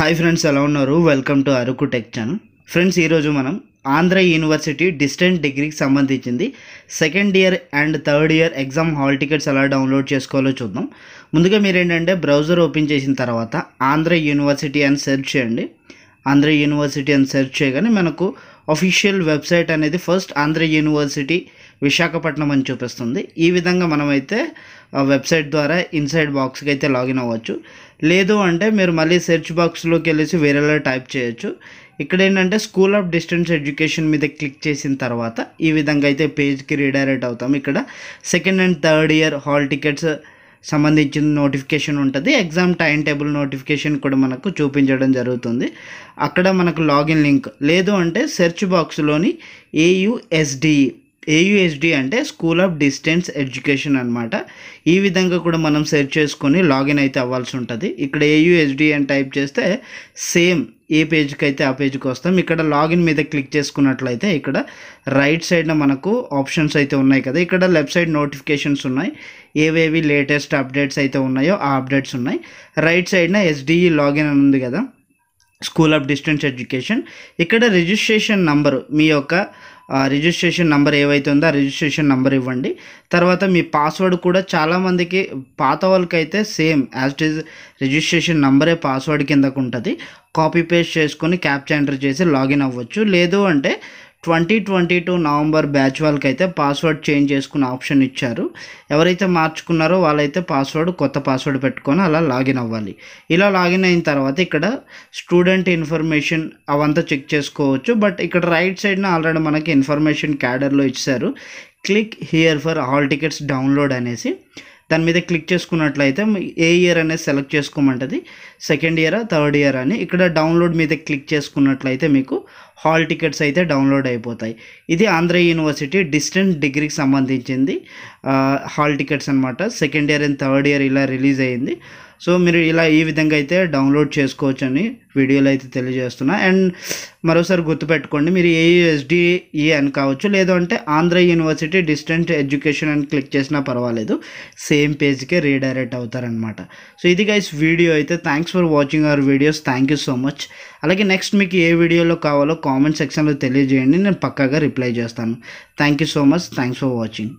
Hi friends ఎలా ఉన్నారు? Welcome to Araku tech channel friends ఈరోజు మనం ఆంధ్ర యూనివర్సిటీ డిస్టెంట్ డిగ్రీకి సంబంధించింది second year and third year exam hall tickets ఎలా డౌన్లోడ్ చేసుకోవాలో చూద్దాం. ముందుగా మీరు ఏంటంటే బ్రౌజర్ ఓపెన్ చేసిన తర్వాత ఆంధ్ర యూనివర్సిటీ అని సెర్చ్ చేయండి. ఆంధ్ర యూనివర్సిటీ అని సెర్చ్ చేయగానే మనకు అఫీషియల్ వెబ్సైట్ అనేది ఫస్ట్ ఆంధ్ర యూనివర్సిటీ విశాఖపట్నం అని చూపిస్తుంది. ఈ విధంగా మనమైతే వెబ్సైట్ ద్వారా ఇన్సైడ్ బాక్స్కి అయితే లాగిన్ అవ్వచ్చు. లేదు అంటే మీరు మళ్ళీ సెర్చ్ బాక్స్లోకి వెళ్ళేసి వేరేలా టైప్ చేయొచ్చు. ఇక్కడ ఏంటంటే స్కూల్ ఆఫ్ డిస్టెన్స్ ఎడ్యుకేషన్ మీద క్లిక్ చేసిన తర్వాత ఈ విధంగా అయితే పేజ్కి రీడైరెక్ట్ అవుతాం. ఇక్కడ second and third year hall tickets సంబంధించిన నోటిఫికేషన్ ఉంటుంది. ఎగ్జామ్ టైం టేబుల్ నోటిఫికేషన్ కూడా మనకు చూపించడం జరుగుతుంది. అక్కడ మనకు లాగిన్ లింక్. లేదు అంటే సెర్చ్ బాక్స్లోని ఏయుఎస్డిఈ ఏయుఎస్డి అంటే స్కూల్ ఆఫ్ డిస్టెన్స్ ఎడ్యుకేషన్ అనమాట ఈ విధంగా కూడా మనం సెర్చ్ చేసుకొని లాగిన్ అయితే అవ్వాల్సి ఉంటుంది. ఇక్కడ ఏయుఎస్డి అని టైప్ చేస్తే సేమ్ ఏ పేజ్కి అయితే ఆ పేజ్కి వస్తాం. ఇక్కడ లాగిన్ మీద క్లిక్ చేసుకున్నట్లయితే ఇక్కడ రైట్ సైడ్న మనకు ఆప్షన్స్ అయితే ఉన్నాయి కదా. ఇక్కడ లెఫ్ట్ సైడ్ నోటిఫికేషన్స్ ఉన్నాయి. ఏవేవి లేటెస్ట్ అప్డేట్స్ అయితే ఉన్నాయో ఆ అప్డేట్స్ ఉన్నాయి. రైట్ సైడ్న ఎస్డిఈ లాగిన్ అని ఉంది కదా. స్కూల్ ఆఫ్ డిస్టెన్స్ ఎడ్యుకేషన్ ఇక్కడ రిజిస్ట్రేషన్ నంబరు మీ యొక్క రిజిస్ట్రేషన్ నెంబర్ ఏవైతే ఉందో ఆ రిజిస్ట్రేషన్ నెంబర్ ఇవ్వండి. తర్వాత మీ పాస్వర్డ్ కూడా చాలామందికి పాత వాళ్ళకైతే same as it is registration నెంబరే పాస్వర్డ్ కిందకు ఉంటుంది కాపీ పేస్ట్ చేసుకొని క్యాప్చా ఎంటర్ చేసి లాగిన్ అవ్వచ్చు. లేదు అంటే twenty twenty two November batch వాళ్ళకి అయితే పాస్వర్డ్ చేంజ్ చేసుకునే ఆప్షన్ ఇచ్చారు. ఎవరైతే మార్చుకున్నారో వాళ్ళైతే పాస్వర్డ్ కొత్త పాస్వర్డ్ పెట్టుకొని అలా లాగిన్ అవ్వాలి. ఇలా లాగిన్ అయిన తర్వాత ఇక్కడ స్టూడెంట్ ఇన్ఫర్మేషన్ అవంతా చెక్ చేసుకోవచ్చు. బట్ ఇక్కడ రైట్ సైడ్న ఆల్రెడీ మనకి ఇన్ఫర్మేషన్ క్యాడర్లో ఇచ్చారు. Click here for hall tickets download అనేసి. దాని మీద క్లిక్ చేసుకున్నట్లయితే ఏ ఇయర్ అనేది సెలెక్ట్ చేసుకోమంటుంది. సెకండ్ ఇయరా థర్డ్ ఇయర్ అని. ఇక్కడ డౌన్లోడ్ మీద క్లిక్ చేసుకున్నట్లయితే మీకు హాల్ టికెట్స్ అయితే డౌన్లోడ్ అయిపోతాయి. ఇది ఆంధ్ర యూనివర్సిటీ డిస్టెంట్ డిగ్రీకి సంబంధించింది. హాల్ టికెట్స్ అనమాట second year and third year ఇలా రిలీజ్ అయ్యింది సో మీరు ఇలా ఈ విధంగా అయితే డౌన్లోడ్ చేసుకోవచ్చు అని వీడియోలో అయితే తెలియజేస్తున్నా. అండ్ మరోసారి గుర్తుపెట్టుకోండి మీరు ఏయుఎస్డిఈ అని కావచ్చు లేదంటే ఆంధ్ర యూనివర్సిటీ డిస్టెంట్ ఎడ్యుకేషన్ అని క్లిక్ చేసినా పర్వాలేదు. సేమ్ పేజ్కే రీడైరెక్ట్ అవుతారనమాట సో ఇది గైస్ వీడియో అయితే. Thanks for watching our videos thank you so much అలాగే నెక్స్ట్ మీకు ఏ వీడియోలో కావాలో కామెంట్ సెక్షన్లో తెలియజేయండి నేను పక్కాగా రిప్లై చేస్తాను. Thank you so much thanks for watching